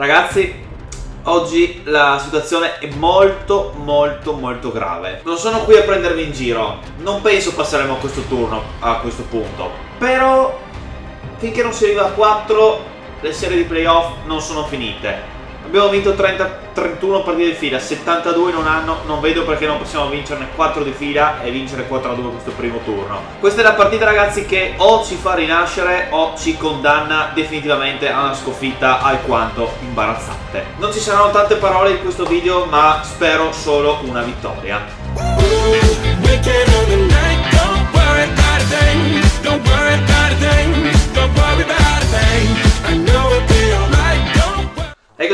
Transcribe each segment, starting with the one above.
Ragazzi, oggi la situazione è molto molto molto grave. Non sono qui a prendervi in giro, non penso passeremo a questo turno a questo punto. Però finché non si arriva a 4 le serie di playoff non sono finite. Abbiamo vinto 30, 31 partite di fila, 72 in un anno, non vedo perché non possiamo vincerne 4 di fila e vincere 4 a 2 questo primo turno. Questa è la partita ragazzi che o ci fa rinascere o ci condanna definitivamente a una sconfitta alquanto imbarazzante. Non ci saranno tante parole in questo video ma spero solo una vittoria. Don't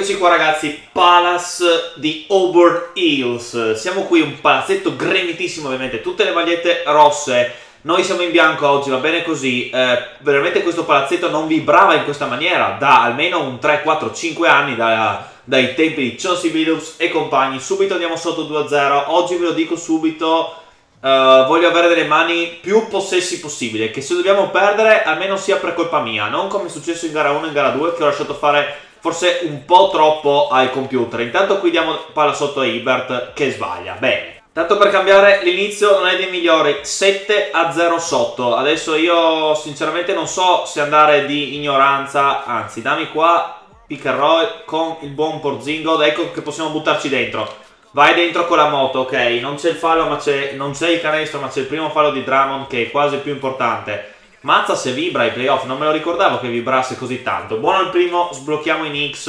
Eccoci qua ragazzi, Palace di Auburn Hills. Siamo qui, un palazzetto grandissimo ovviamente, tutte le magliette rosse. Noi siamo in bianco oggi, va bene così. Eh, veramente questo palazzetto non vibrava in questa maniera da almeno un 3, 4, 5 anni, da, dai tempi di Chelsea Billups e compagni. Subito andiamo sotto 2-0. Oggi ve lo dico subito, Uh, voglio avere delle mani più possessi possibile. Che se dobbiamo perdere, almeno sia per colpa mia. Non come è successo in gara 1 e in gara 2, che ho lasciato fare forse un po' troppo al computer. Intanto qui diamo palla sotto a Ibert che sbaglia. Bene. Tanto per cambiare l'inizio non è dei migliori, 7 a 0 sotto. Adesso io sinceramente non so se andare di ignoranza, anzi dammi qua pick and roll con il buon Porzingo, ecco che possiamo buttarci dentro. Vai dentro con la moto, ok, non c'è il fallo, ma c'è il canestro, ma c'è il primo fallo di Drummond che è quasi più importante. Mazza se vibra ai playoff, non me lo ricordavo che vibrasse così tanto. Buono il primo, sblocchiamo in X.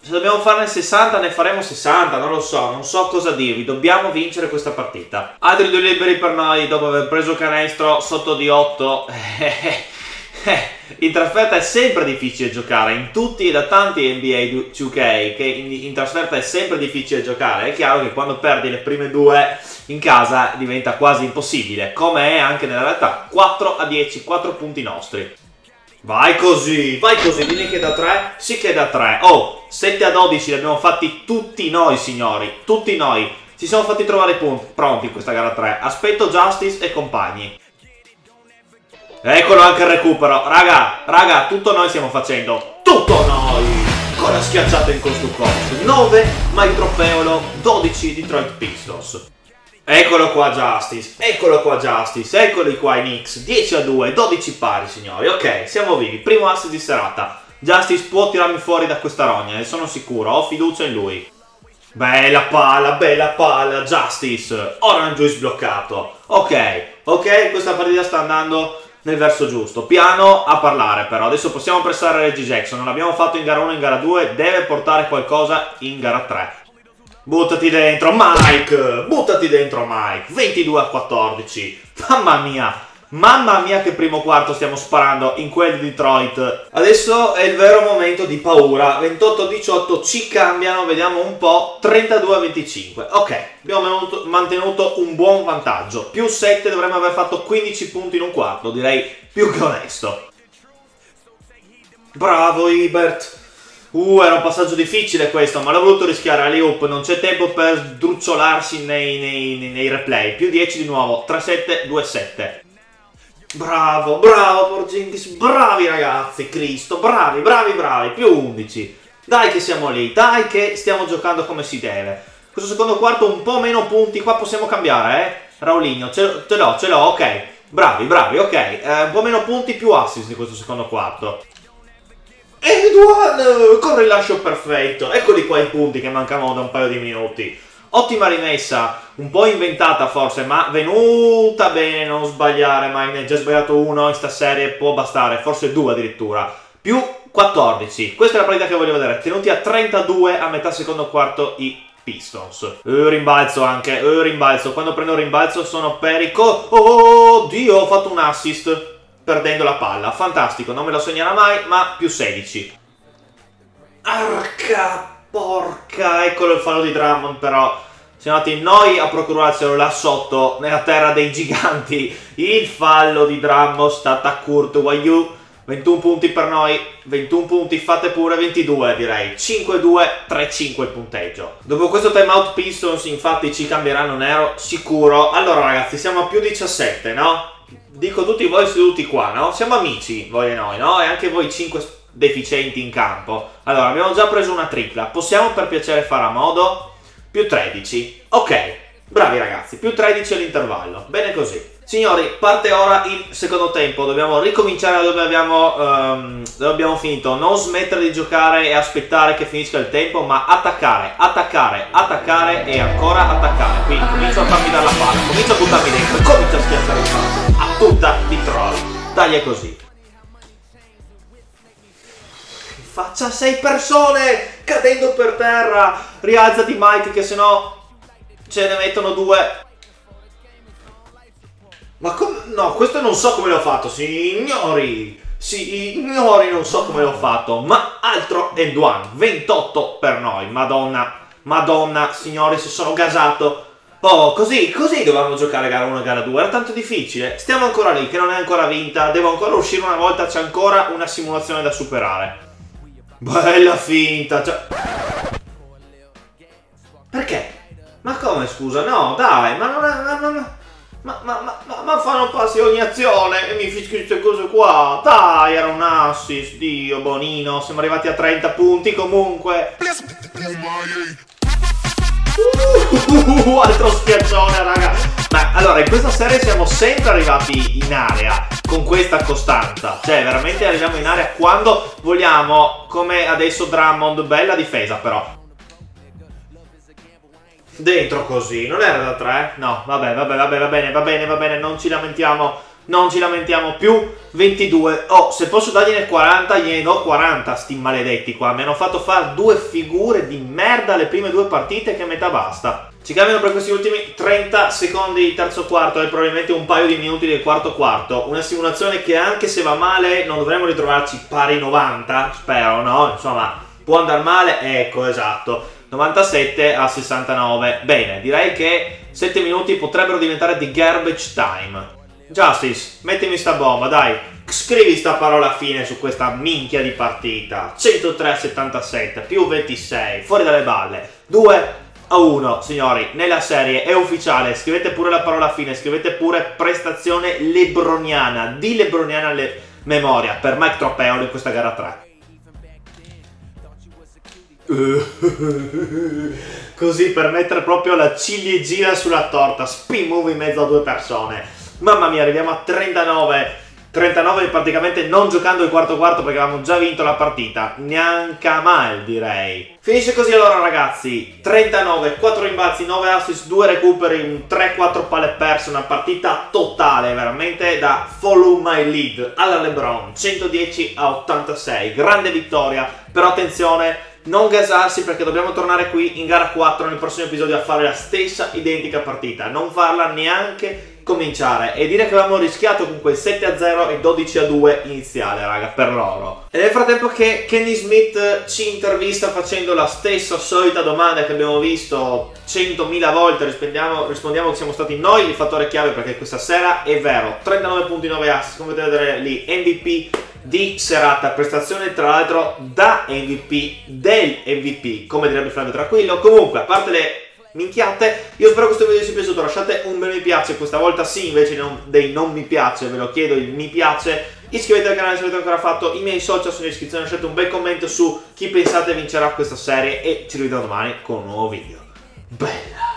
Se dobbiamo farne 60 ne faremo 60, non lo so, non so cosa dirvi. Dobbiamo vincere questa partita. Altri due liberi per noi dopo aver preso canestro sotto di 8. in trasferta è sempre difficile giocare, in tutti e da tanti NBA 2K che in, in, trasferta è sempre difficile giocare, è chiaro che quando perdi le prime due in casa diventa quasi impossibile, come è anche nella realtà, 4 a 10, 4 punti nostri. Vai così, vai così, dimmi che da 3, sì che da 3. Oh, 7 a 12 li abbiamo fatti tutti noi signori, tutti noi. Ci siamo fatti trovare pronti in questa gara 3. Aspetto Justice e compagni. Eccolo anche il recupero. Raga, raga, tutto noi stiamo facendo. Tutto noi! Con la schiacciata in questo corso. 9 Mike Trofeolo, 12 Detroit Pistons. Eccolo qua Justice, eccolo qua Justice, eccoli qua i Knicks, 10 a 2, 12 pari signori, ok, siamo vivi, primo assist di serata. Justice può tirarmi fuori da questa rogna, ne sono sicuro, ho fiducia in lui. Bella palla, bella palla, Justice, Orange Juice bloccato. Ok, ok, questa partita sta andando nel verso giusto. Piano a parlare però. Adesso possiamo pressare Reggie Jackson. Non l'abbiamo fatto in gara 1 in gara 2. Deve portare qualcosa in gara 3. Buttati dentro Mike. Buttati dentro Mike. 22 a 14. Mamma mia. Mamma mia che primo quarto stiamo sparando in quel Detroit. Adesso è il vero momento di paura. 28-18 ci cambiano, vediamo un po'. 32-25. Ok, abbiamo mantenuto un buon vantaggio. Più 7 dovremmo aver fatto 15 punti in un quarto, direi più che onesto. Bravo Ibert. Uh, era un passaggio difficile questo, ma l'ho voluto rischiare all'I-Up. Non c'è tempo per drucciolarsi nei, nei, nei, nei replay. Più 10 di nuovo. 3-7, 2-7. Bravo, bravo Porzingis, bravi ragazzi, Cristo, bravi, bravi, bravi, più 11. Dai che siamo lì, dai che stiamo giocando come si deve. Questo secondo quarto un po' meno punti, qua possiamo cambiare, eh. Raulinho, ce, l'ho, ce l'ho, ok. Bravi, bravi, ok. Eh, un po' meno punti, più assist in questo secondo quarto. Edouard, con rilascio perfetto. Eccoli qua i punti che mancavano da un paio di minuti. Ottima rimessa, un po' inventata forse, ma venuta bene, non sbagliare mai, ne ha già sbagliato uno in sta serie, può bastare, forse due addirittura. Più 14, questa è la partita che voglio vedere, tenuti a 32 a metà secondo quarto i Pistons. Eh, rimbalzo anche, eh, rimbalzo, quando prendo rimbalzo sono perico. Oh, Dio, ho fatto un assist perdendo la palla, fantastico, non me lo segnerà mai, ma più 16. Arca Porca, eccolo il fallo di Drummond però. Siamo andati noi a procurarcelo là sotto, nella terra dei giganti. Il fallo di Drummond, stata a Kurt Wayu. 21 punti per noi, 21 punti, fate pure 22 direi. 5-2, 3-5 il punteggio. Dopo questo timeout Pistons infatti ci cambieranno nero, sicuro. Allora ragazzi, siamo a più 17, no? Dico tutti voi seduti qua, no? Siamo amici, voi e noi, no? E anche voi 5 deficienti in campo. Allora, abbiamo già preso una tripla. Possiamo per piacere fare a modo? Più 13. Ok, bravi ragazzi, più 13 all'intervallo. Bene così. Signori, parte ora il secondo tempo, dobbiamo ricominciare da dove um, dove abbiamo finito, non smettere di giocare e aspettare che finisca il tempo, ma attaccare, attaccare, attaccare e ancora attaccare. Quindi comincio a farmi dare la palla, comincio a buttarmi dentro, comincio a schiacciare il passo, a tutta di troll, taglia così. Faccia sei persone cadendo per terra, rialzati Mike che sennò ce ne mettono due. Ma come... No, questo non so come l'ho fatto, signori! Signori, non so come l'ho fatto, ma altro end one, 28 per noi, madonna, madonna, signori, se sono gasato. Oh, così, così dovevamo giocare gara 1 e gara 2, era tanto difficile. Stiamo ancora lì, che non è ancora vinta, devo ancora uscire una volta, c'è ancora una simulazione da superare. Bella finta, cioè... Perché? Ma come, scusa? No, dai, ma non. Ma, ma, ma, ma, ma, ma fanno passi ogni azione e mi fischi queste cose qua. Dai, era un assist, Dio, Bonino. Siamo arrivati a 30 punti comunque. Uh, altro schiaccione, raga. Ma allora, in questa serie siamo sempre arrivati in area con questa costanza. Cioè, veramente arriviamo in area quando vogliamo, come adesso Drummond, bella difesa però. Dentro così, non era da 3? No, vabbè, vabbè, vabbè, va bene, va bene, va bene, non ci lamentiamo, non ci lamentiamo più. 22, oh, se posso dargliene 40, gliene do 40, sti maledetti qua. Mi hanno fatto fare due figure di merda le prime due partite che metà basta. Ci cambiano per questi ultimi 30 secondi di terzo quarto e probabilmente un paio di minuti del quarto quarto. Una simulazione che anche se va male non dovremmo ritrovarci pari 90, spero, no? Insomma, può andare male, ecco, esatto. 97 a 69. Bene, direi che 7 minuti potrebbero diventare di garbage time. Justice, mettimi sta bomba, dai. Scrivi sta parola fine su questa minchia di partita. 103 a 77 più 26, fuori dalle balle. 2 a 1, signori, nella serie è ufficiale. Scrivete pure la parola fine, scrivete pure prestazione lebroniana, di lebroniana le memoria per Mike Tropeolo in questa gara 3. Così per mettere proprio la ciliegina sulla torta, spin move in mezzo a due persone. Mamma mia, arriviamo a 39. 39 praticamente non giocando il quarto quarto perché avevamo già vinto la partita. Neanche mal direi. Finisce così allora ragazzi. 39, 4 rimbalzi, 9 assist, 2 recuperi, 3-4 palle perse. Una partita totale, veramente da follow my lead alla LeBron. 110 a 86. Grande vittoria. Però attenzione non gasarsi perché dobbiamo tornare qui in gara 4 nel prossimo episodio a fare la stessa identica partita, non farla neanche cominciare e dire che avevamo rischiato con quel 7-0 e 12-2 iniziale, raga, per loro. E nel frattempo che Kenny Smith ci intervista facendo la stessa solita domanda che abbiamo visto 100.000 volte, rispondiamo, rispondiamo che siamo stati noi il fattore chiave perché questa sera è vero, 39 punti 9 assist, come potete vedere lì, MVP di serata, prestazione tra l'altro da MVP, del MVP, come direbbe Flavio Tranquillo. Comunque, a parte le minchiate, io spero che questo video vi sia piaciuto, lasciate un bel mi piace, questa volta sì, invece non, dei non mi piace, ve lo chiedo, il mi piace. Iscrivetevi al canale se avete ancora fatto, i miei social sono in iscrizione, lasciate un bel commento su chi pensate vincerà questa serie e ci rivediamo domani con un nuovo video. Bella!